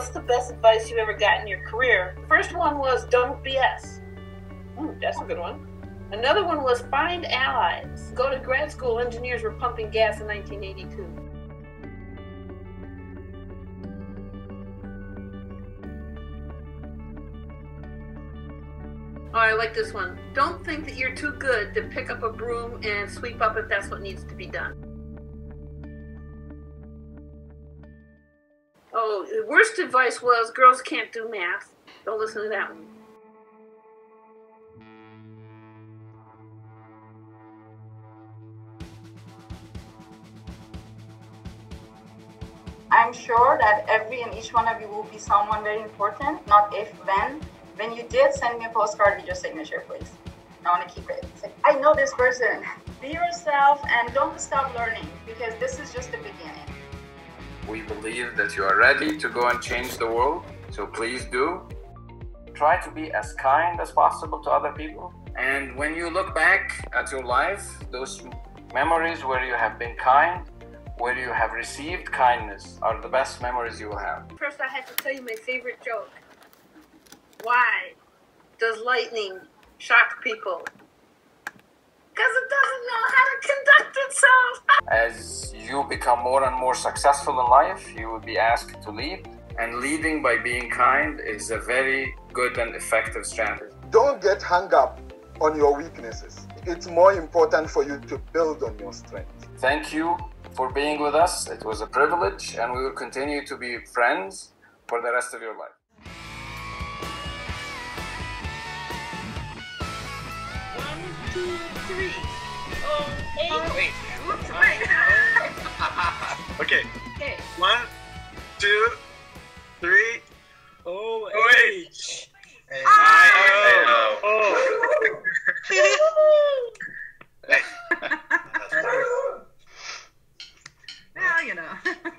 what's the best advice you ever got in your career? The first one was don't BS. Ooh, hmm, that's a good one. Another one was find allies. Go to grad school. Engineers were pumping gas in 1982. Oh, I like this one. Don't think that you're too good to pick up a broom and sweep up if that's what needs to be done. The worst advice was girls can't do math. Don't listen to that one. I'm sure that every and each one of you will be someone very important, not if, when. When you did, send me a postcard with your signature, please. I want to keep it. Like, I know this person. Be yourself and don't stop learning because this is just the beginning. We believe that you are ready to go and change the world, so please do. Try to be as kind as possible to other people. And when you look back at your life, those memories where you have been kind, where you have received kindness, are the best memories you will have. First, I have to tell you my favorite joke. Why does lightning shock people? Because it doesn't know how to conduct itself. As you become more and more successful in life, you will be asked to lead. And leading by being kind is a very good and effective strategy. Don't get hung up on your weaknesses. It's more important for you to build on your strengths. Thank you for being with us. It was a privilege, and we will continue to be friends for the rest of your life. One, two, three. Oh, eight. Wait. Whoops, wait. okay. Okay. One, two, three. Ah! Oh, H. H. Oh. well, you know.